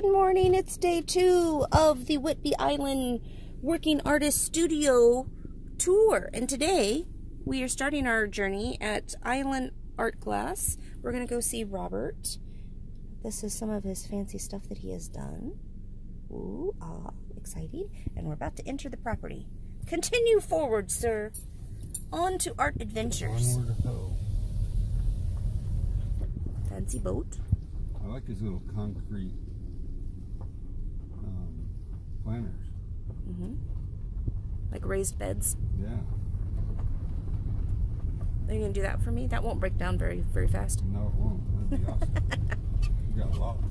good morning. It's day two of the Whidbey Island Working Artist Studio tour. And today we are starting our journey at Island Art Glass. We're going to go see Robert. This is some of his fancy stuff that he has done. Ooh, ah, exciting. And we're about to enter the property. Continue forward, sir. On to art adventures. Fancy boat. I like his little concrete planters. Mm -hmm. Like raised beds. Yeah. Are you gonna do that for me? That won't break down very, very fast. No, it won't. That'd be awesome. we got lots.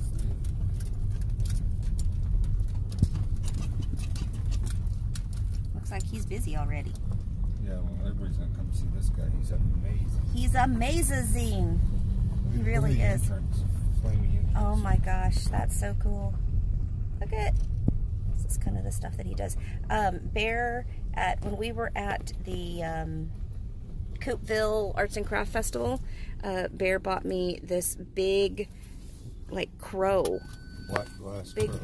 Looks like he's busy already. Yeah, well, everybody's gonna come see this guy. He's amazing. He's amazing. He really is. entrance, entrance. Oh my gosh, that's so cool. Look at this is kind of the stuff that he does. Um, Bear at when we were at the um, Coupeville Arts and Craft Festival, uh, Bear bought me this big, like crow, Black glass big crow.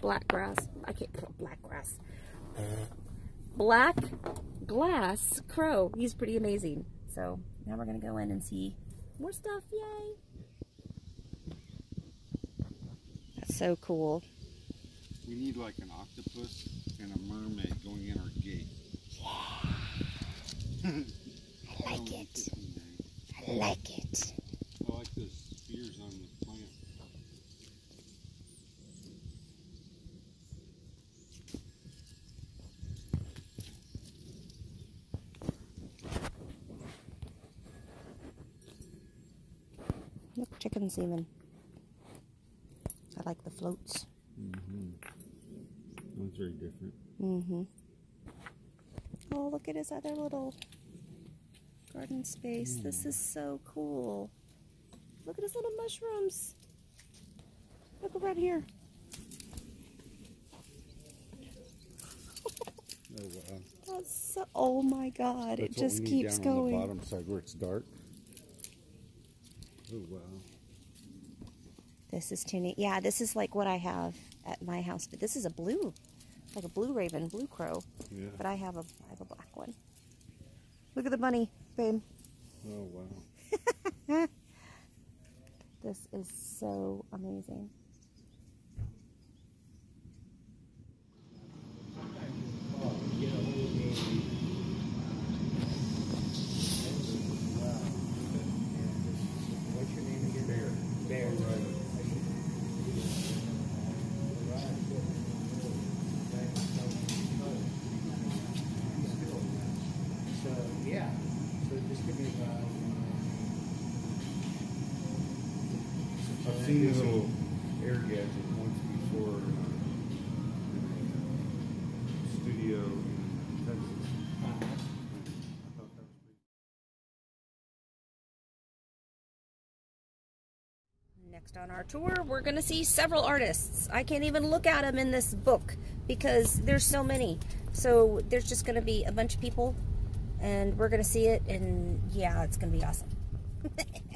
black grass. I can't call black grass. Black glass crow. He's pretty amazing. So now we're gonna go in and see more stuff. Yay! That's so cool. We need like an octopus and a mermaid going in our gate. Yeah. I like it. I like it. I like the spears on the plant. Look, chicken semen. I like the floats. Mm-hmm. Very different. Mm-hmm. Oh, look at his other little garden space. This is so cool. Look at his little mushrooms. Look around here. Oh wow. That's so, oh my god, it That's what just we need keeps down On the going. bottom side where it's dark. Oh wow. This is tuning. Yeah, this is like what I have at my house, but this is a blue, like a blue raven, blue crow. Yeah. But I have a I have a black one. Look at the bunny, babe. Oh wow. This is so amazing. What's your name again? Bear. Bear. So, yeah, so this could be about. I've seen this little air gadget once before in a studio in Texas. I thought that was pretty Next on our tour, we're going to see several artists. I can't even look at them in this book because there's so many. So there's just going to be a bunch of people and we're going to see it and yeah, it's going to be awesome.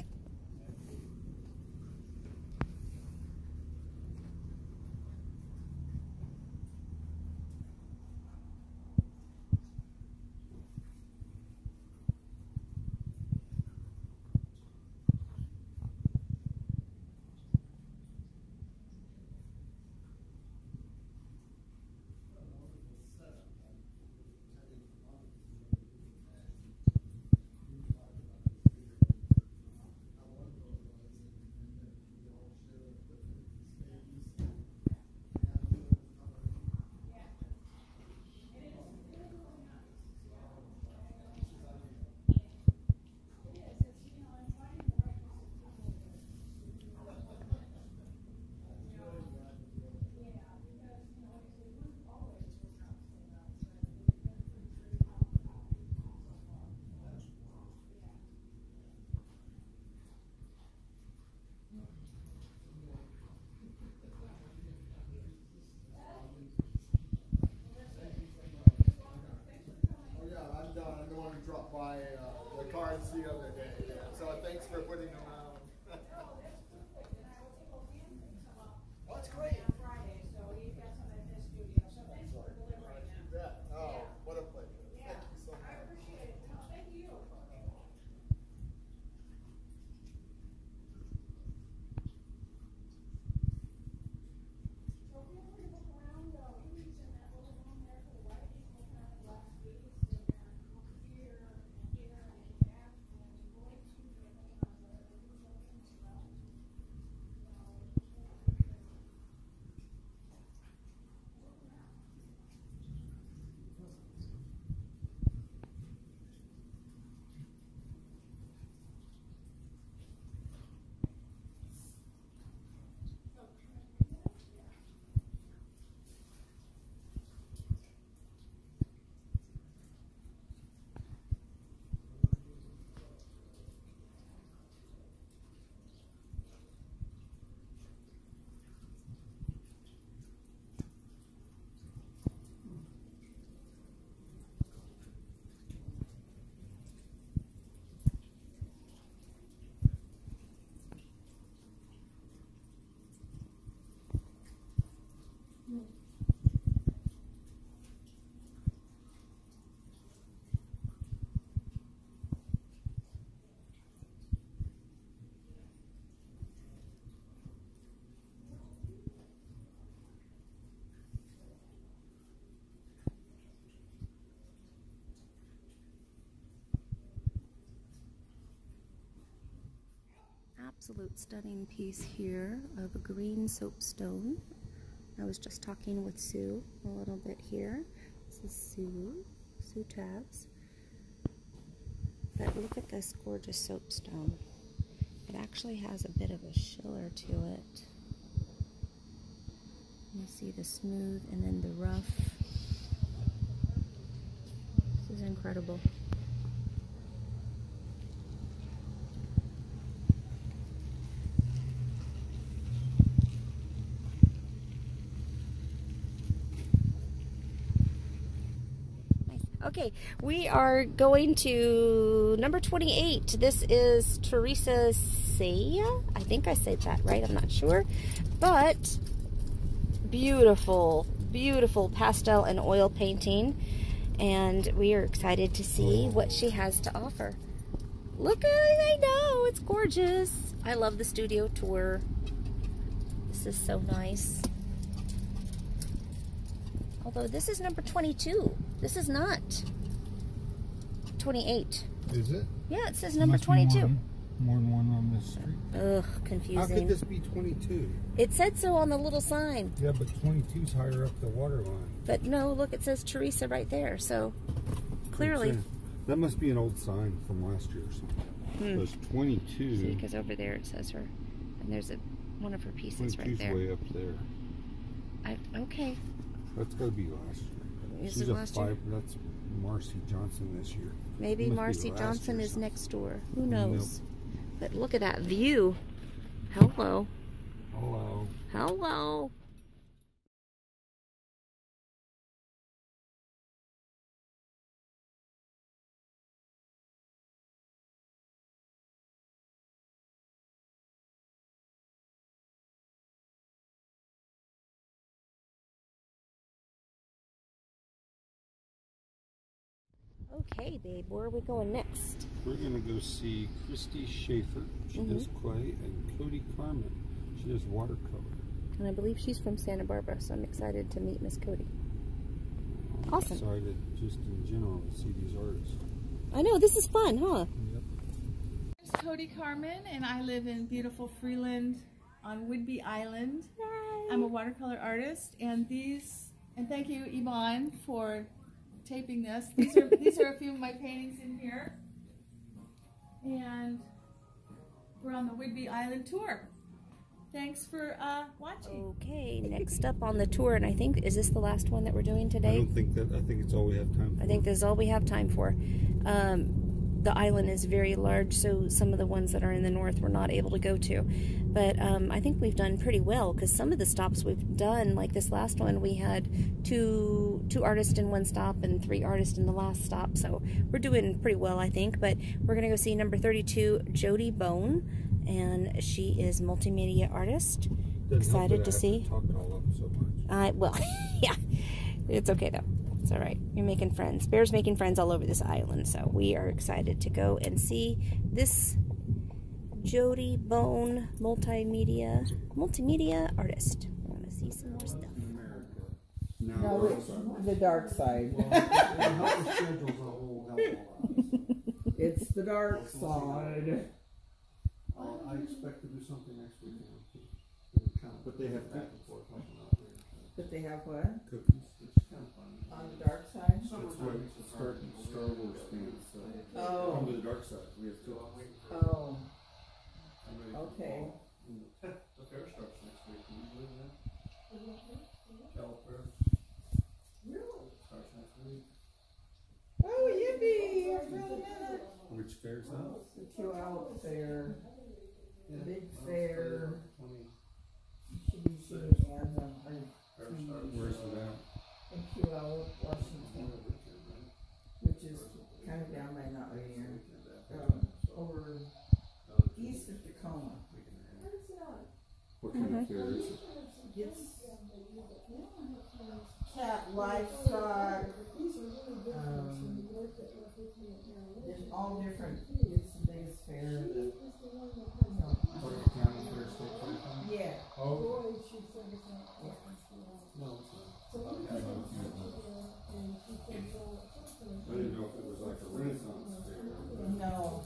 absolute stunning piece here of a green soapstone. I was just talking with Sue a little bit here. This is Sue, Sue Tabs. But look at this gorgeous soapstone. It actually has a bit of a schiller to it. You see the smooth and then the rough. This is incredible. Okay, we are going to number 28. This is Teresa Saia. I think I said that right. I'm not sure. But beautiful, beautiful pastel and oil painting. And we are excited to see what she has to offer. Look at it. I know. It's gorgeous. I love the studio tour. This is so nice. Although this is number 22. This is not 28. Is it? Yeah, it says number Must be More 22. than, more than one on this street. Ugh, confusing. How could this be 22? It said so on the little sign. Yeah, but 22's higher up the water line. But no, look, it says Teresa right there. So clearly, That must be an old sign from last year or something. Hmm. So it's 22. see, because over there it says her, and there's a one of her pieces right there. way up there. I, okay, That's got to be last year. Is She's it a last year? five. That's Marcy Johnson this year. maybe Marcy Johnson is next door. Who Nope. knows? But look at that view. Hello, Hello. hello. Okay, babe, where are we going next? We're gonna go see Christy Schaefer. She Mm-hmm. does clay, and Cody Carman. She does watercolor. And I believe she's from Santa Barbara, so I'm excited to meet Miss Cody. Awesome. Excited just in general to see these artists. I know, this is fun, huh? Yep. is Cody Carman, and I live in beautiful Freeland on Whidbey Island. I'm a watercolor artist, and these, and thank you, Yvonne, for taping this. These are these are a few of my paintings in here, and we're on the Whidbey Island tour. Thanks for uh, watching. Okay, next up on the tour, and I think, is this the last one that we're doing today? I don't think that. I think it's all we have time for. I think this is all we have time for. Um, the island is very large, so some of the ones that are in the north we're not able to go to. But um, I think we've done pretty well because some of the stops we've done, like this last one, we had two two artists in one stop and three artists in the last stop. So we're doing pretty well, I think. But we're gonna go see number thirty-two, Jody Bone, and she is multimedia artist. Doesn't excited to see. talk all of them so much. I well, yeah, it's okay though. It's all right. You're making friends. Bear's making friends all over this island, so we are excited to go and see this Jody Bone multimedia multimedia artist. I want to see some more stuff. No, the, the dark side. It's the dark side. I expect to do something next week. Mm-hmm. But they have back and forth But they have what? cookies. On the dark side? That's why we start Star Wars. So. Oh. To the dark side. We have two. Oh, okay. The fair starts next week. Can you believe that? Cal Fair. Starts next week. Oh, yippee! I feel it. Which fair's that? The Puyallup fair. The big fair. Twenty. Should be seeing ads on our Fair start. Where's it at? in Puyallup Washington, which is kind of down by not here. Um, over east of Tacoma. What kind of fair is it? It's cat livestock. Um, there's all different. It's the biggest fair. That, you know, Clark County Fair State Fair? yeah. Oh. I didn't know if it was like a Renaissance fair. No.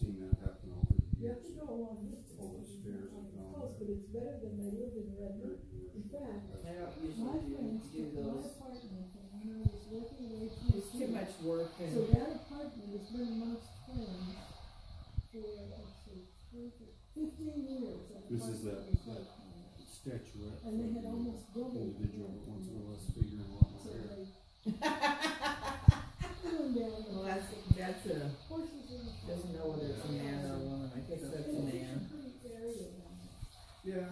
seen that happen over the You have years. to go along this All the stairs have gone close, but it's better than they lived in Redmond. In fact, I don't my usually friends do took my those. apartment from when I was working way too. It's too much work and. So that apartment has been amongst friends for, let's see, 20 fifteen years. This is that, apartment was that like- statuette. And they had almost doubled. Individual that wants to go less figure and a lot more So hair. they. Going down Well, that's, that's a, horses in the. doesn't know whether it's a man or a woman, I guess that's a man. It's a pretty area down there. Yeah,